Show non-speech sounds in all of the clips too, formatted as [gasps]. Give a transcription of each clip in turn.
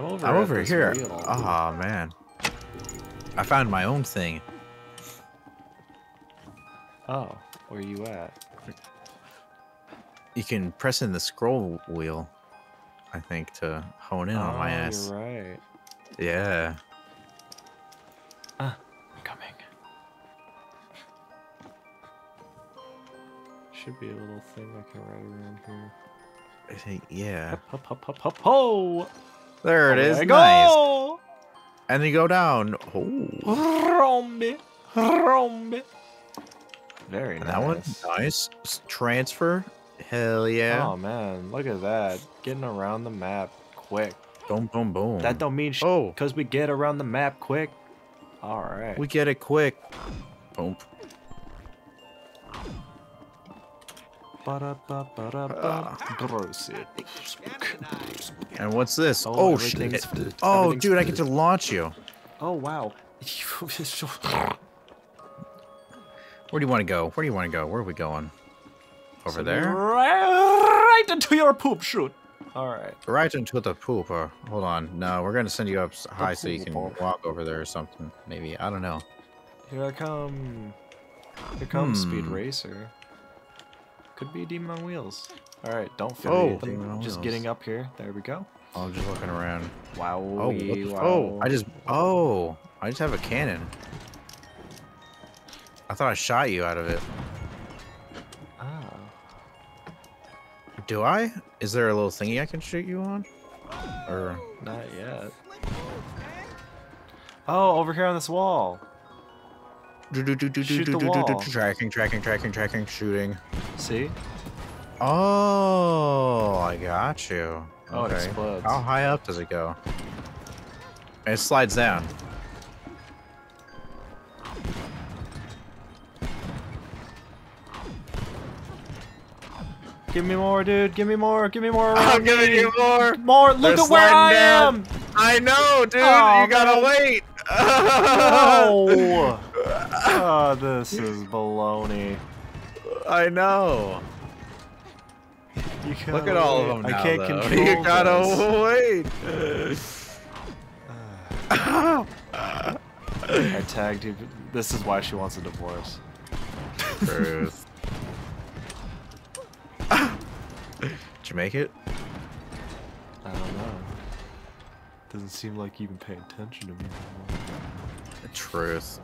I'm over, I'm over here. wheel. Oh man. I found my own thing. Oh, where are you at? You can press in the scroll wheel, I think, to hone in on my Oh, ass. You're right. Yeah. Ah, I'm coming. Should be a little thing I can ride around here. I think, yeah. Hop, hop, hop, hop, ho! There it There is. I Nice. go! And you go down. Oh. Rombe, rombe. Very And nice. that one, nice. Transfer. Hell yeah. Oh man, look at that. Getting around the map quick. boom, boom, boom. That don't mean sh- Oh. cause we get around the map quick. All right. We get it quick. Boom. Ba-da-ba-ba-da-ba. Ah. Proceed. And what's this? Oh, Oh, shit. Oh, dude, I get to launch you. Oh wow. [laughs] Where do you want to go? Where do you want to go? Where are we going? Over there? Right into your poop shoot. All right. Right into the pooper. Hold on. No, we're gonna send you up high so you can walk over there or something. Maybe. I don't know. Here I come. Here comes Speed Hmm. Racer. Could be a demon on wheels. All right, don't forget Oh, them. demon on Just wheels. getting up here. There we go. I'm just looking around. Wow. Oh, what oh, I just. Oh, I just have a cannon. I thought I shot you out of it. Ah. Do I? Is there a little thingy I can shoot you on? Or Not yet. Oh, over here on this wall. do do do do do Shoot do the do do wall. tracking, tracking, tracking, tracking, shooting. See? Oh, I got you. Oh, it Okay. explodes. How high up does it go? It slides down. Give me more, dude. Give me more. Give me more. I'm giving you more. More. Look They're at where I sliding down. am. I know, dude. Aw, you gotta man. wait. Oh. [laughs] oh, this is baloney. I know. You Look at all wait. of them now. I can't though. [laughs] control You gotta this. wait. [sighs] I tagged you. This is why she wants a divorce. Truth. [laughs] Did you make it? I don't know. Doesn't seem like you even pay attention to me anymore. Truth.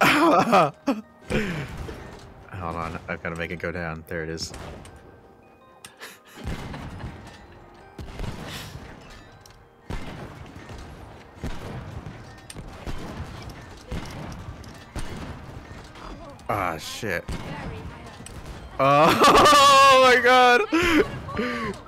[laughs] Hold on, I've got to make it go down. There it is. Ah, shit. Oh, [laughs] my god!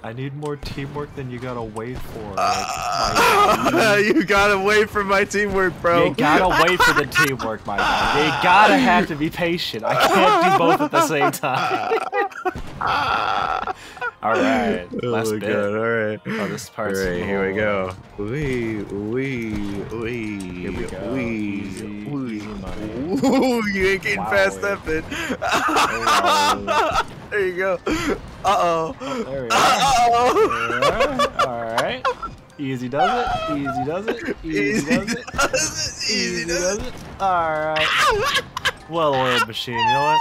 I need more teamwork than you gotta wait for. Ah, [laughs] you gotta wait for my teamwork, bro. You gotta [laughs] wait for the teamwork, my guy. You gotta have to be patient. I can't do both at the same time. Alright, oh last bit. God, all right. Oh, this part's Alright, here we go. Wee, wee, wee, Here we go. wee, wee. Easy money. Ooh, you ain't getting Wow. past that bit. There you go. Uh-oh. Oh, there we go. Uh-oh. All right. Easy does it. Easy does it. Easy does it. does it. Easy does it. All right. Well-oiled machine. You know what?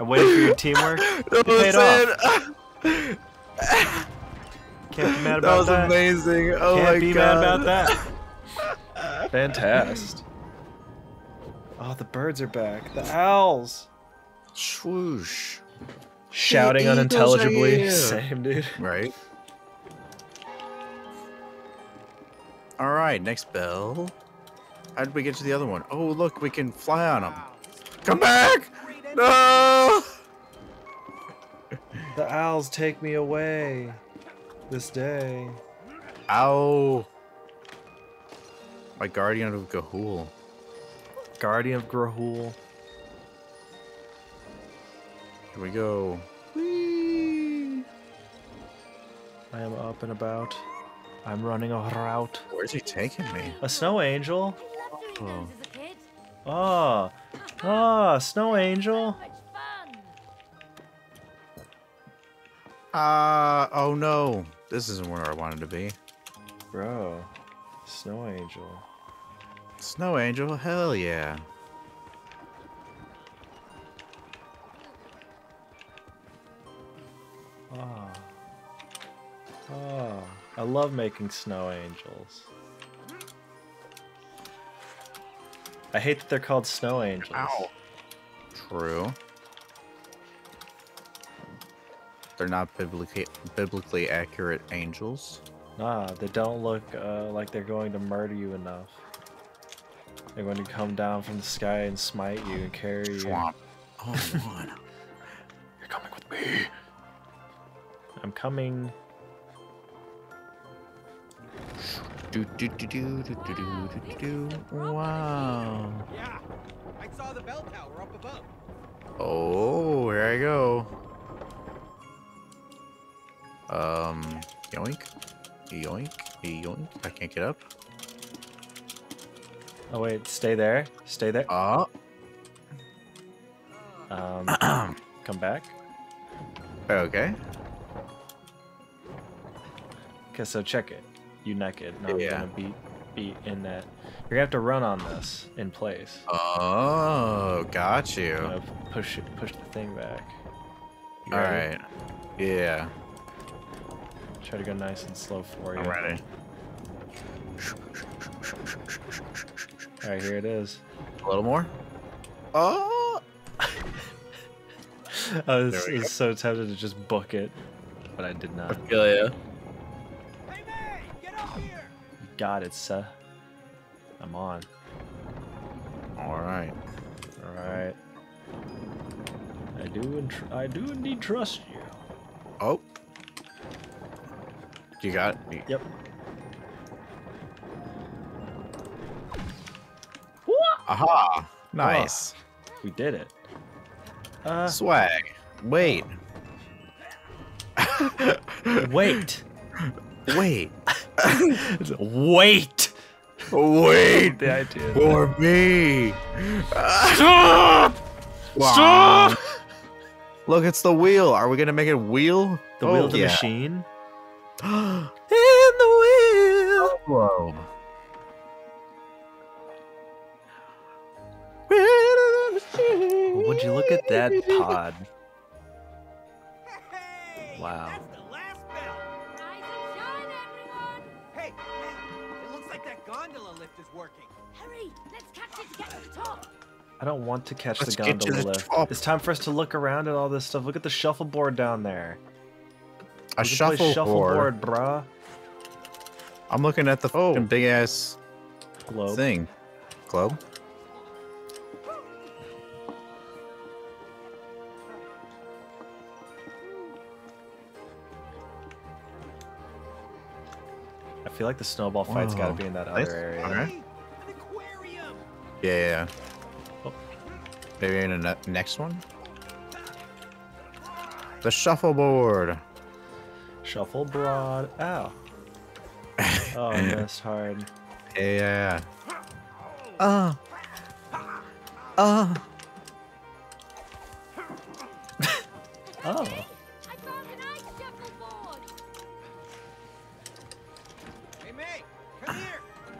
I'm waiting for your teamwork. That You paid off. Can't be mad about That was that. Was amazing. Oh Can't my be mad about that. [laughs] Fantastic. Oh, the birds are back. The owls. Swoosh. Shouting eagles are unintelligibly. here. Same, dude. Right. All right, next bell. How did we get to the other one? Oh, look, we can fly on them. Come back! No! The owls take me away. This day. Ow! My guardian of Ga'Hoole. Guardian of Grahul. Here we go. Whee! I am up and about. I'm running a route. Where's he taking me? A snow angel? Oh. Oh. Oh, snow angel. Uh, oh no. This isn't where I wanted to be. Bro, snow angel. Snow angel, hell yeah. Oh. Oh, I love making snow angels. I hate that they're called snow angels. Ow. True. They're not biblically biblically accurate angels. Nah, they don't look uh, like they're going to murder you enough. They're going to come down from the sky and smite you and carry you. Swamp. Oh man. [laughs] You're coming with me. I'm coming. do, do, do, do, do, do, do, do, do. Wow. Yeah, I saw the bell tower up above. Oh, here I go. Um, yoink, yoink, yoink. I can't get up. Oh wait, stay there. Stay there. Ah, Um, [clears throat] come back. okay. Okay, so check it. You naked. Now I'm gonna beat beat in that. You're gonna have to run on this in place. Oh, got you. You push it, push the thing back. You All ready? right. Yeah, Try to go nice and slow for you. I'm ready. All right, here it is. A little more. Oh. [laughs] I was, I was so tempted to just book it, but I did not. feel ya. Hey, May, get up here! You got it, sir. I'm on. All right. All right. I do, and I do indeed trust you. Oh. You got it. Yep. Aha. Nice. We did it. Uh, Swag. Wait. wait. Wait. wait. Wait. The idea. For me. Stop! Wow. Stop! Look, it's the wheel. Are we gonna make it wheel? The Oh, wheel of the yeah. machine. [gasps] In the wheel. Whoa. You look at that [laughs] pod? Hey, Wow. That's the last bell. Rise and shine, everyone! Hey, hey, it looks like that gondola lift is working. Hurry, let's catch it to get to the top. I don't want to catch Let's the gondola the lift. top. It's time for us to look around at all this stuff. Look at the shuffleboard down there. A We can play shuffleboard. shuffleboard, bruh. I'm looking at the Oh. big ass Globe. thing. Globe. Feel like the snowball fight's got to be in that Nice. other area. Alright. Hey, an aquarium. Yeah. yeah, yeah. Oh. Maybe in the next one. The shuffleboard. Shuffle broad. Ow. [laughs] Oh, I missed hard. Yeah. Uh. Uh. Oh.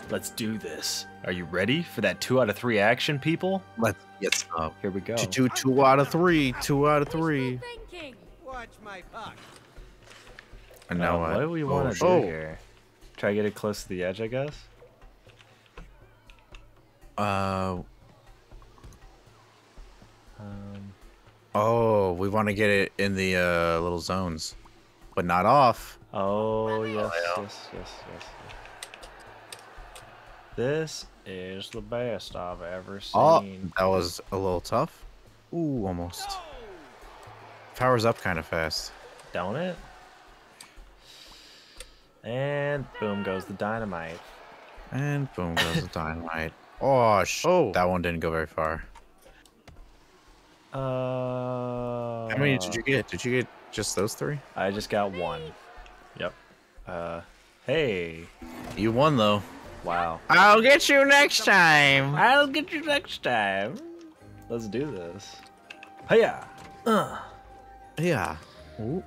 Let's do this. Are you ready for that two out of three action, people? Let's get up. Here we go. To do two out of three. Two out of Wishful three. thinking. Watch my puck. And now Uh, what? what do we want to oh, do here? Try to get it close to the edge, I guess. Uh. Um, Oh, we want to get it in the uh, little zones, but not off. oh yes, yes, yes, yes, yes. This is the best I've ever Oh, seen. that was a little tough. Ooh, almost. Powers up kind of fast. Don't it? And boom goes the dynamite. And boom goes the dynamite. Oh, sh- Oh. that one didn't go very far. Uh, How many did you get? Did you get just those three? I just got one. Yep. Uh, hey. You won though. Wow. I'll get you next time. I'll get you next time. Let's do this. Hiya. Uh, Yeah. Ooh.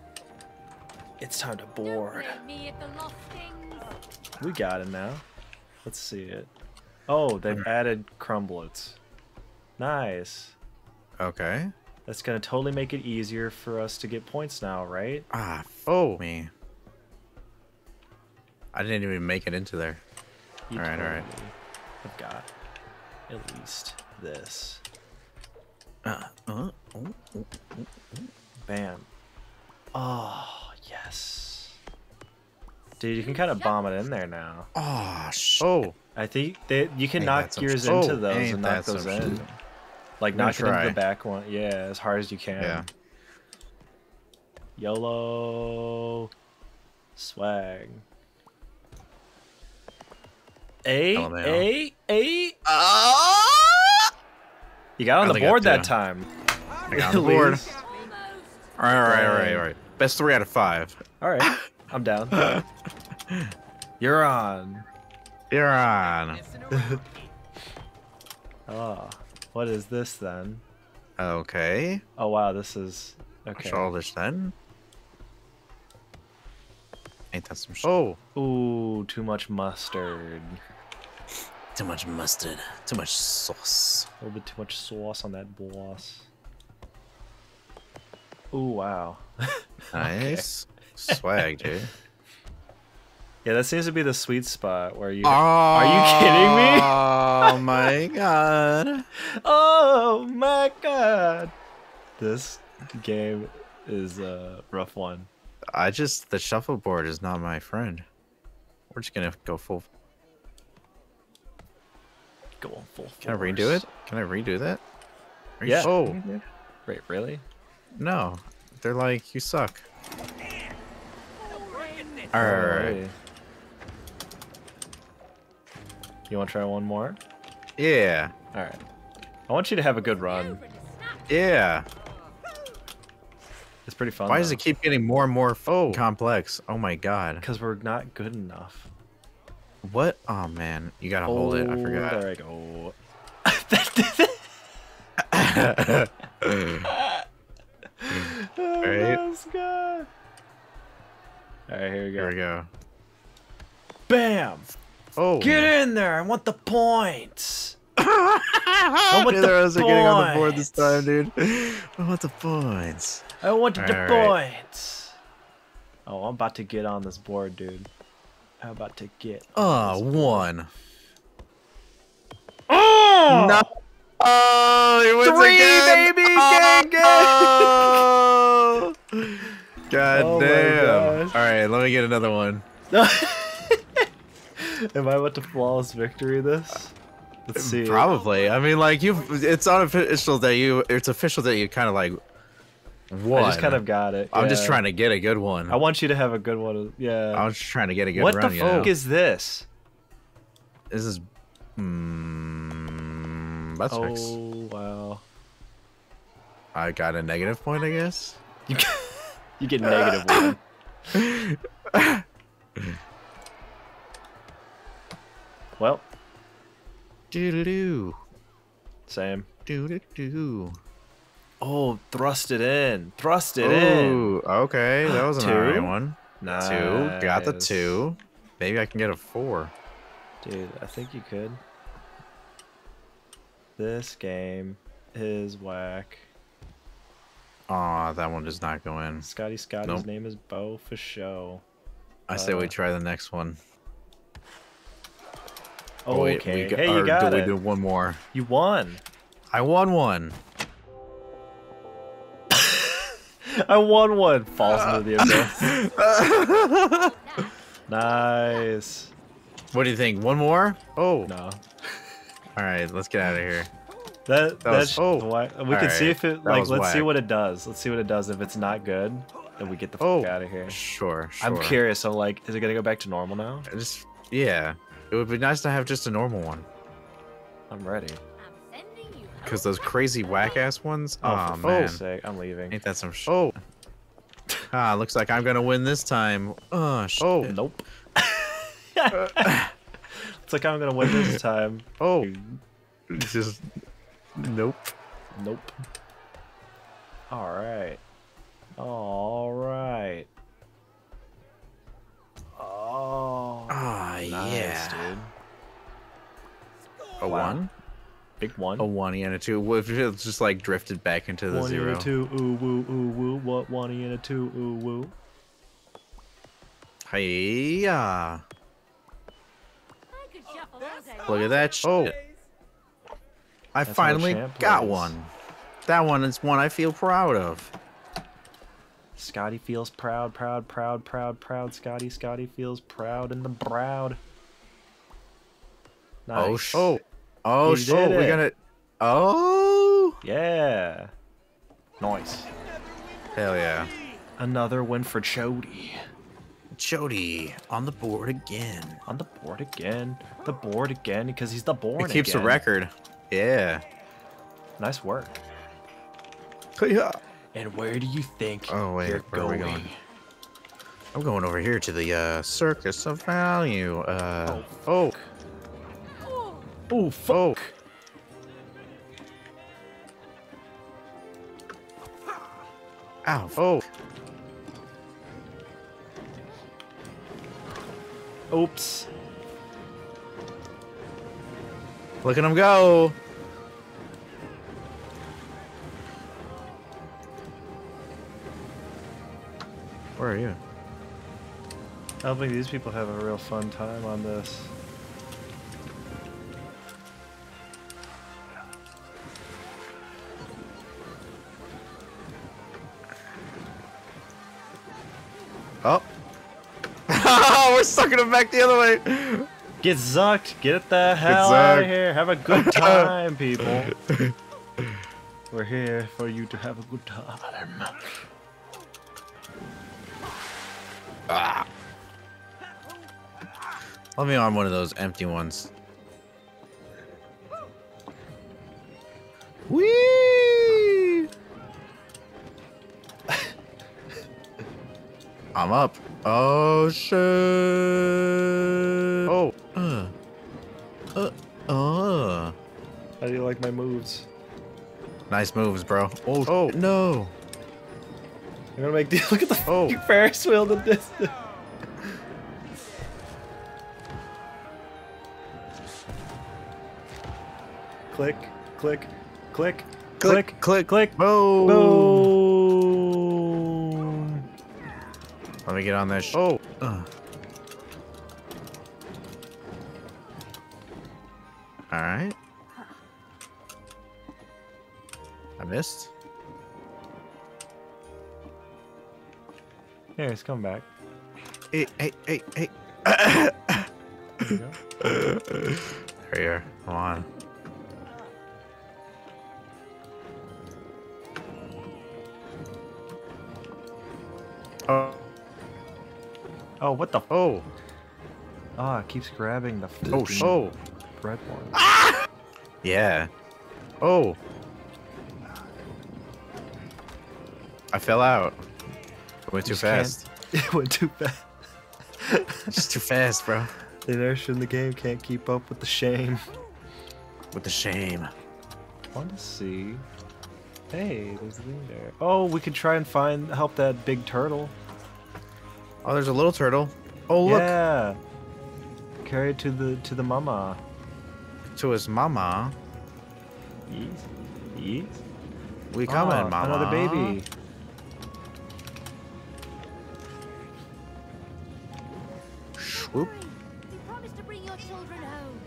it's time to board. blame me if the lost things. We got it now. Let's see it. Oh, they've added crumblets. Nice. Okay. That's gonna totally make it easier for us to get points now, right? Ah, oh me. I didn't even make it into there. You Alright, alright. I've got at least this. Uh, uh, oh, oh. Bam. Oh, yes. Dude, you can kind of bomb it in there now. Oh, sh- oh. I think they, you can Ain't knock that some yours into oh, those and knock those in. shit. Like I'm knock it into the back one. Yeah, as hard as you can. Yeah. YOLO. Swag. A, LMAO. A, A. Ah! You got on the board that time. I got [laughs] on the board. All right, all right, all right, all right. Best three out of five. All right, I'm down. [laughs] You're on. You're on. Oh, [laughs] what is this then? Okay. Oh wow, this is okay. Childish then. Ain't that some sh- Oh. Ooh, too much mustard. Too much mustard. Too much sauce. A little bit too much sauce on that boss. Ooh, wow. [laughs] Nice. Swag, dude. [laughs] Yeah, that seems to be the sweet spot where you. Oh, Are you oh kidding me? Oh [laughs] my god. Oh my god! This game is a rough one. I just the shuffleboard is not my friend. We're just gonna go full. Going full. Can I redo it? Can I redo that? Are Yeah. sh- Oh Wait, really? no, they're like you suck. Oh, All right. You want to try one more? Yeah. All right. I want you to have a good run. Over to snap. Yeah. It's pretty fun. Why does it keep getting more and more oh. complex? Oh my god. Because we're not good enough. What? Oh man, you gotta hold it. I Oh, forgot. There I go. [laughs] [laughs] Right. Let's go. All right, here we go. Here we go. Bam! Oh. Get in there! I want the points. [laughs] I want Neither the of us are getting on the board this points. time, dude. I want the points. I want the All right. points. Oh, I'm about to get on this board, dude. I'm about to get. Oh, one. Oh! No. Oh, he wins Three, again. baby, oh. gang, [laughs] God Oh damn. All right, let me get another one. [laughs] Am I about to flawless victory this? Let's uh, see. Probably. I mean, like you, it's unofficial that you. It's official that you kind of like. Won. I just kind of got it. I'm just trying to get a good one. I want you to have a good one. Yeah. I was just trying to get a good one. what run. the you fuck know? is this? This is. Mm, that's fix. Oh wow. I got a negative point, I guess. You get, you get negative [laughs] one. Well, Do do do. same. Do do do. Oh, thrust it in. Thrust it in. Ooh, okay, that [gasps] was an Two? alright one. Nice. Two, got the two. Maybe I can get a four. Dude, I think you could. This game is whack. Aw, that one does not go in. Scotty Scotty's Nope. name is Bo for show. I say we Uh, try the next one. Oh, wait, okay. hey, you got do it. we do one more? You won. I won one. I won one. Falls into the abyss. [laughs] nice. What do you think? One more? Oh, No. all right. Let's get out of here. That, That was- that's oh, why we can see if it That like let's see what it does. Let's see what it does. If it's not good, then we get the fuck Oh, out of here. Sure, sure. I'm curious. So like, is it gonna go back to normal now? I Just yeah, it would be nice to have just a normal one. I'm ready. I'm sending you home. Cause those crazy whack ass ones. Oh, Oh, for man, sake, I'm leaving. ain't that some? Sh- oh. Ah, looks like I'm gonna win this time. Oh, shit. Oh, nope. [laughs] it's like I'm gonna win this time. oh, this is nope. Nope. All right. All right. Oh. Ah, Yeah. dude. A Wow. one, Big one. a one, and a two. What if it's just like drifted back into the One zero? and a two, ooh woo, ooh woo. What one and a two, ooh woo. Hiya! I could shuffle all day. Look at that shit. Oh. I That's finally got plays. one. That one is one I feel proud of. Scotty feels proud, proud, proud, proud, proud. Scotty, Scotty feels proud in the proud. Oh, nice. Oh, sh- oh, oh, You sh- did oh, we're gonna. Oh, Yeah. Nice. hell yeah! Another win for Chody. Jody on the board again. On the board again. The board again because he's the born It keeps again. the record. Yeah. Nice work. Yeah. And where do you think Oh, wait, you're where are we going? going? I'm going over here to the uh, Circus of Value. Uh, oh, Oh, Oh, fuck. ow, oh. Oops. Look at him go. Where are you? I don't think these people have a real fun time on this. We're him back the other way. Get zucked. Get the hell out of here. Have a good [laughs] time, people. We're here for you to have a good time. Ah. Let me on one of those empty ones. Whee! [laughs] I'm up. Oh shit! Oh. Uh. Uh. Uh. How do you like my moves? Nice moves, bro. Oh. Oh no. I'm gonna make the [laughs] look at the Oh. Ferris wheel the distance. click, click, click, click, click, click. Boom. Boom. Let me get on this. Sh- oh. Uh. All right. I missed. Here, it's coming back. Hey, hey, hey, hey. There you go. There you are. Come on. Oh, what the? Oh. oh, it keeps grabbing the. Oh. Oh. Red one. Yeah. Oh. I fell out. I went too fast. [laughs] It went too fast. Just too fast, bro. The inertia in the game can't keep up with the shame. With the shame. want to see. Hey, there's a thing there. Oh, we could try and find help that big turtle. Oh, there's a little turtle. Oh, look. Yeah. Carry it to the to the mama. To his mama. Yes. Yes. We coming, Oh, mama. Another baby. Swoop. You promised to bring your children home.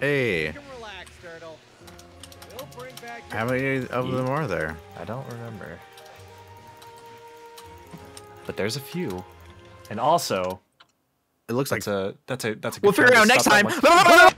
Hey. Relax, Turtle. We'll bring back How many of them are there? I don't remember. But there's a few. And also, It looks like that's a that's a that's a We'll figure it out next time. [laughs]